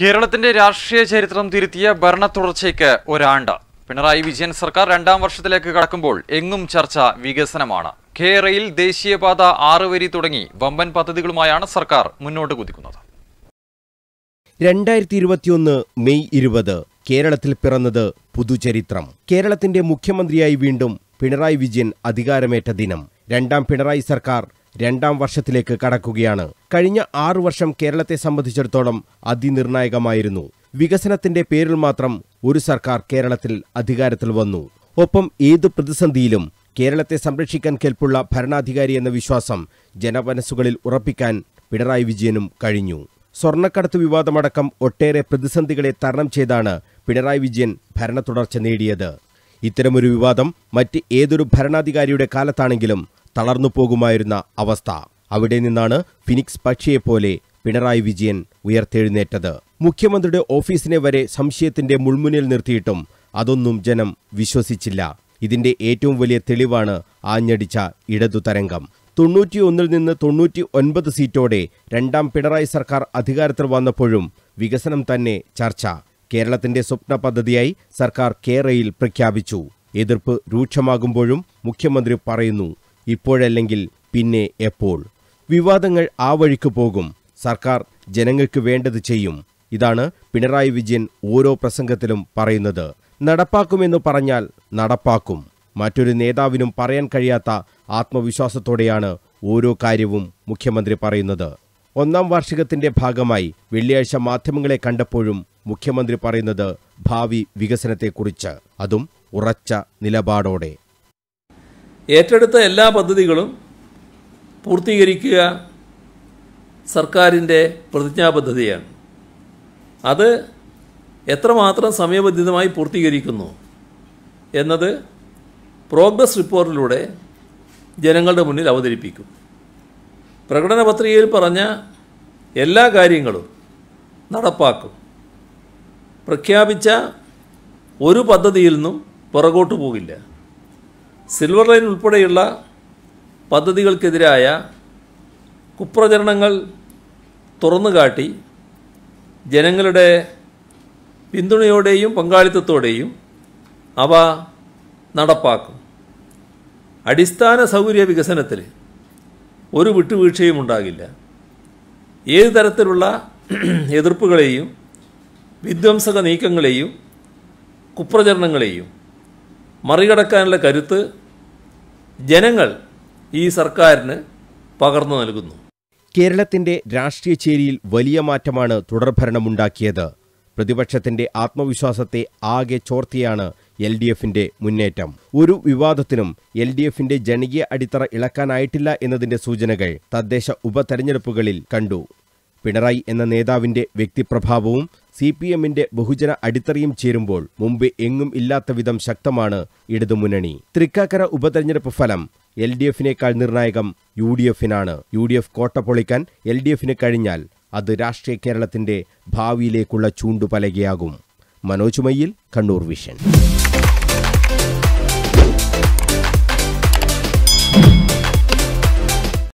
കേരളത്തിന്റെ രാഷ്ട്രീയ ചരിത്രം തിരുത്തിയ ഭരണ തുടർച്ചയ്ക്ക് ഒരാണ്ട്. പിണറായി വിജയൻ സർക്കാർ രണ്ടാം വർഷത്തിലേക്ക് കടക്കുമ്പോൾ എങ്ങും ചർച്ച വികസനമാണ്. കേരയിൽ ദേശീയപാത ആറ് വരി തുടങ്ങി വമ്പൻ പദ്ധതികളുമായാണ് സർക്കാർ മുന്നോട്ട് കുതിക്കുന്നത്. രണ്ടായിരത്തി ഇരുപത്തിയൊന്ന് മെയ് ഇരുപത് കേരളത്തിൽ പിറന്നത് പുതുചരിത്രം. കേരളത്തിന്റെ മുഖ്യമന്ത്രിയായി വീണ്ടും പിണറായി വിജയൻ അധികാരമേറ്റ ദിനം. രണ്ടാം പിണറായി സർക്കാർ രണ്ടാം വർഷത്തിലേക്ക് കടക്കുകയാണ്. കഴിഞ്ഞ ആറു വർഷം കേരളത്തെ സംബന്ധിച്ചിടത്തോളം അതിനിർണായകമായിരുന്നു. വികസനത്തിന്റെ പേരിൽ മാത്രം ഒരു സർക്കാർ കേരളത്തിൽ അധികാരത്തിൽ വന്നു. ഒപ്പം ഏതു പ്രതിസന്ധിയിലും കേരളത്തെ സംരക്ഷിക്കാൻ കെൽപ്പുള്ള ഭരണാധികാരി എന്ന വിശ്വാസം ജനമനസ്സുകളിൽ ഉറപ്പിക്കാൻ പിണറായി വിജയനും കഴിഞ്ഞു. സ്വർണക്കടത്ത് വിവാദമടക്കം ഒട്ടേറെ പ്രതിസന്ധികളെ തരണം ചെയ്താണ് പിണറായി വിജയൻ ഭരണ തുടർച്ച നേടിയത്. ഇത്തരമൊരു വിവാദം മറ്റ് ഏതൊരു ഭരണാധികാരിയുടെ കാലത്താണെങ്കിലും തളർന്നു പോകുമായിരുന്ന അവസ്ഥ. അവിടെ നിന്നാണ് ഫിനിക്സ് പക്ഷിയെപ്പോലെ പിണറായി വിജയൻ ഉയർത്തെഴുന്നേറ്റത്. മുഖ്യമന്ത്രിയുടെ ഓഫീസിനെ വരെ സംശയത്തിന്റെ മുൾമുനിൽ നിർത്തിയിട്ടും അതൊന്നും ജനം വിശ്വസിച്ചില്ല. ഇതിന്റെ ഏറ്റവും വലിയ തെളിവാണ് ആഞ്ഞടിച്ച ഇടതു തരംഗം. തൊണ്ണൂറ്റിയൊന്നിൽ നിന്ന് തൊണ്ണൂറ്റി ഒൻപത് സീറ്റോടെ രണ്ടാം പിണറായി സർക്കാർ അധികാരത്തിൽ വന്നപ്പോഴും വികസനം തന്നെ ചർച്ച. കേരളത്തിന്റെ സ്വപ്ന പദ്ധതിയായി സർക്കാർ കേരയിൽ പ്രഖ്യാപിച്ചു. എതിർപ്പ് രൂക്ഷമാകുമ്പോഴും മുഖ്യമന്ത്രി പറയുന്നു ഇപ്പോഴല്ലെങ്കിൽ പിന്നെ എപ്പോൾ? വിവാദങ്ങൾ ആ വഴിക്ക് പോകും. സർക്കാർ ജനങ്ങൾക്ക് വേണ്ടത് ചെയ്യും. ഇതാണ് പിണറായി വിജയൻ ഓരോ പ്രസംഗത്തിലും പറയുന്നത്. നടപ്പാക്കുമെന്ന് പറഞ്ഞാൽ നടപ്പാക്കും. മറ്റൊരു നേതാവിനും പറയാൻ കഴിയാത്ത ആത്മവിശ്വാസത്തോടെയാണ് ഓരോ കാര്യവും മുഖ്യമന്ത്രി പറയുന്നത്. ഒന്നാം വാർഷികത്തിന്റെ ഭാഗമായി വെള്ളിയാഴ്ച മാധ്യമങ്ങളെ കണ്ടപ്പോഴും മുഖ്യമന്ത്രി പറയുന്നത് ഭാവി വികസനത്തെക്കുറിച്ച്. അതും ഉറച്ച നിലപാടോടെ. ഏറ്റെടുത്ത എല്ലാ പദ്ധതികളും പൂർത്തീകരിക്കുക സർക്കാരിന്റെ പ്രതിജ്ഞാബദ്ധതയാണ് അത് എത്രമാത്രം സമയബന്ധിതമായി പൂർത്തീകരിക്കുന്നു എന്നത് പ്രോഗ്രസ് റിപ്പോർട്ടിലൂടെ ജനങ്ങളുടെ മുന്നിൽ അവതരിപ്പിക്കും. പ്രകടന പത്രികയിൽ പറഞ്ഞ എല്ലാ കാര്യങ്ങളും നടപ്പാക്കും. പ്രഖ്യാപിച്ച ഒരു പദ്ധതിയിൽ നിന്നും പുറകോട്ട് പോകില്ല സിൽവർ ലൈൻ ഉൾപ്പെടെയുള്ള പദ്ധതികൾക്കെതിരായ കുപ്രചരണങ്ങൾ തുറന്നുകാട്ടി ജനങ്ങളുടെ പിന്തുണയോടെയും പങ്കാളിത്തത്തോടെയും അവ നടപ്പാക്കും. അടിസ്ഥാന സൗകര്യ വികസനത്തിൽ ഒരു വിട്ടുവീഴ്ചയും ഉണ്ടാകില്ല. ഏത് തരത്തിലുള്ള എതിർപ്പുകളെയും വിധ്വംസക നീക്കങ്ങളെയും കുപ്രചരണങ്ങളെയും മറികടക്കാനുള്ള കരുത്ത് ജനങ്ങൾ ഈ സർക്കാരിന് പകർന്നു നൽകുന്നു. കേരളത്തിന്റെ രാഷ്ട്രീയ ചേരിയിൽ വലിയ മാറ്റമാണ് തുടർഭരണമുണ്ടാക്കിയത്. പ്രതിപക്ഷത്തിന്റെ ആത്മവിശ്വാസത്തെ ആകെ ചോർത്തിയാണ് എൽ ഡി എഫിന്റെ മുന്നേറ്റം. ഒരു വിവാദത്തിനും എൽ ഡി എഫിന്റെ ജനകീയ അടിത്തറ ഇളക്കാനായിട്ടില്ല എന്നതിന്റെ സൂചനകൾ തദ്ദേശ ഉപതെരഞ്ഞെടുപ്പുകളിൽ കണ്ടു. പിണറായി എന്ന നേതാവിന്റെ വ്യക്തിപ്രഭാവവും സി പി എമ്മിന്റെ ബഹുജന അടിത്തറയും ചേരുമ്പോൾ മുമ്പ് എങ്ങും ഇല്ലാത്ത വിധം ശക്തമാണ് ഇടതുമുന്നണി തൃക്കാക്കര ഉപതെരഞ്ഞെടുപ്പ് ഫലം എൽ ഡി എഫിനേക്കാൾ നിർണായകം യു ഡി എഫിനാണ് യു ഡി എഫ് കോട്ട പൊളിക്കാൻ എൽ ഡി എഫിന് കഴിഞ്ഞാൽ അത് രാഷ്ട്രീയ കേരളത്തിന്റെ ഭാവിയിലേക്കുള്ള ചൂണ്ടുപലകയാകും. മനോജ് മയ്യിൽ കണ്ണൂർ വിഷൻ.